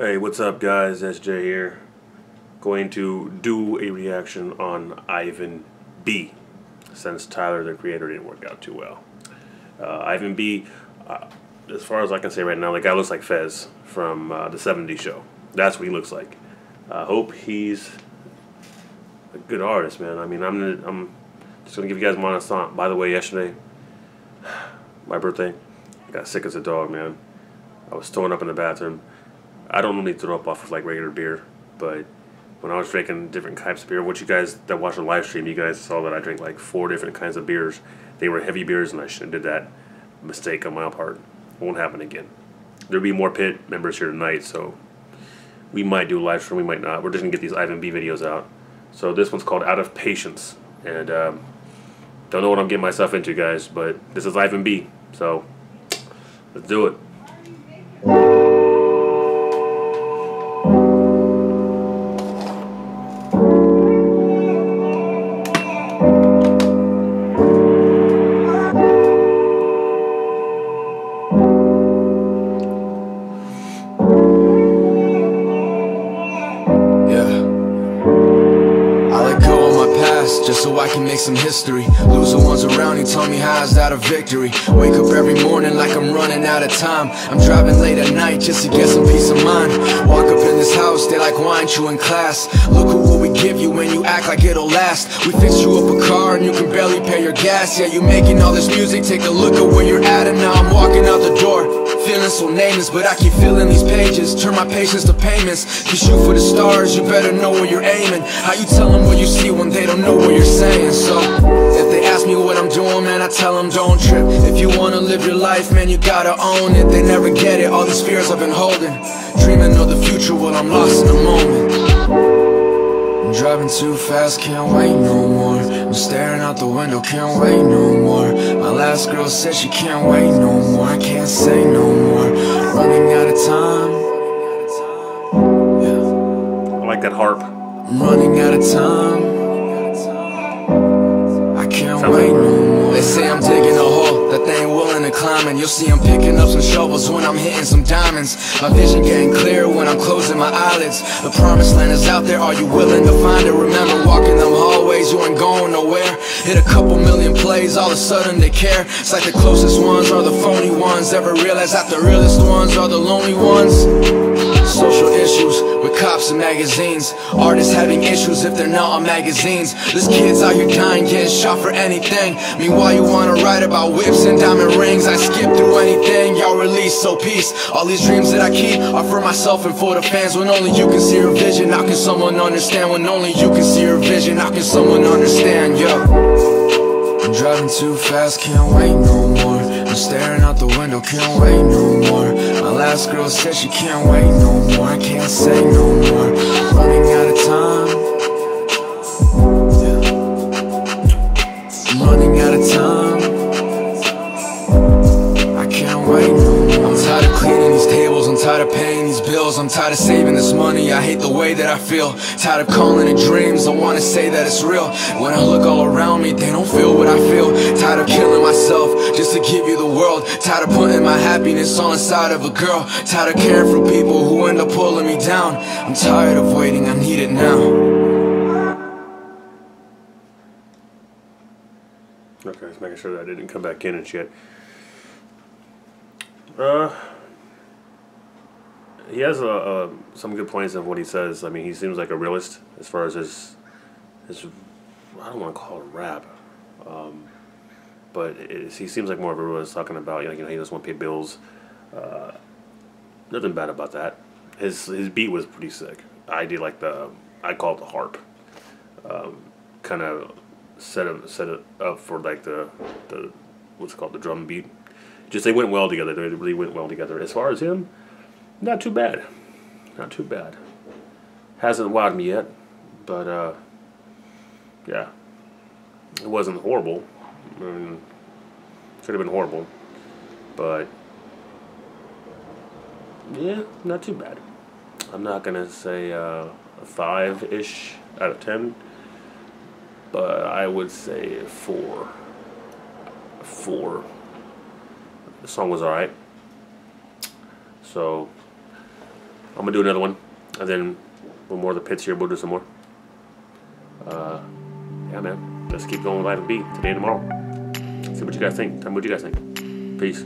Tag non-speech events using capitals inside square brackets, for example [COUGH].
Hey, what's up, guys? SJ here. Going to do a reaction on Ivan B. Since Tyler, the creator, didn't work out too well. Uh, Ivan B. Uh, as far as I can say right now, the guy looks like Fez from uh, the '70s show. That's what he looks like. I hope he's a good artist, man. I mean, I'm gonna, I'm just gonna give you guys my honest. By the way, yesterday, [SIGHS] my birthday, I got sick as a dog, man. I was throwing up in the bathroom. I don't normally throw up off of like regular beer, but when I was drinking different types of beer, what you guys that watched the live stream, you guys saw that I drank like four different kinds of beers. They were heavy beers, and I shouldn't have did that mistake on my part. It won't happen again. There'll be more pit members here tonight, so we might do a live stream, we might not. We're just gonna get these Ivan B videos out. So this one's called Out of Patience, and um, don't know what I'm getting myself into, guys, but this is Ivan B. So let's do it. Make some history. Lose the ones around you tell me how is that a victory? Wake up every morning like I'm running out of time. I'm driving late at night just to get some peace of mind. Walk up in this house, they like wine in class? Look at what we give you when you act like it'll last. We fix you up a car and you can barely pay your gas. Yeah, you making all this music, take a look at where you're at. And now I'm walking out the door Feeling so nameless, but I keep filling these pages. Turn my patience to payments. You shoot for the stars, you better know where you're aiming. How you tell them what you see when they don't know what you're saying? So, if they ask me what I'm doing, man, I tell them don't trip. If you wanna live your life, man, you gotta own it. They never get it, all these fears I've been holding. Dreaming of the future, well, I'm lost in the moment. I'm driving too fast, can't wait no more. I'm staring out the window, can't wait no more. My last girl said she can't wait no more. I can't say no more. Running out of time. Yeah. I like that harp. I'm running out of time More They say I'm digging a hole that they ain't willing to climb And you'll see I'm picking up some shovels when I'm hitting some diamonds. My vision getting clear when I'm closing my eyelids. The promised land is out there, are you willing to find it? Remember walking them hallways, you ain't going nowhere. Hit a couple million plays, all of a sudden they care. It's like the closest ones are the phony ones. Ever realize that the realest ones are the lonely ones? Social issues with cops and magazines. Artists having issues if they're not on magazines. This kid's out here dying, getting shot for anything. Meanwhile you wanna write about whips and diamond rings. I skip through anything, y'all release, so peace. All these dreams that I keep are for myself and for the fans. When only you can see your vision, how can someone understand? When only you can see your vision, how can someone understand? Yo. I'm driving too fast, can't wait no more staring out the window, can't wait no more. My last girl said she can't wait no more. I can't say no more. Running out of time bills I'm tired of saving this money, I hate the way that I feel. Tired of calling it dreams, I wanna say that it's real. When I look all around me, they don't feel what I feel. Tired of killing myself, just to give you the world. Tired of putting my happiness all inside of a girl. Tired of caring for people who end up pulling me down. I'm tired of waiting, I need it now. Okay, just making sure that I didn't come back in and shit. Uh, he has uh, some good points of what he says. I mean, he seems like a realist as far as his his. I don't want to call it rap, um, but it, he seems like more of a realist talking about you know, he doesn't want to pay bills. Uh, nothing bad about that. His his beat was pretty sick. I did like the I call it the harp. Um, kind of set it set it up for like the the what's called the drum beat. Just they went well together. They really went well together. As far as him, not too bad. Not too bad. Hasn't wowed me yet, but uh, yeah, it wasn't horrible. I mean, could have been horrible, but yeah, not too bad. I'm not gonna say uh, a five ish out of ten, but I would say four. Four. The song was alright. So I'm gonna do another one, and then one more of the pits here. We'll do some more. Uh, yeah, man. Let's keep going with Ivan B today and tomorrow. See what you guys think. Tell me what you guys think. Peace.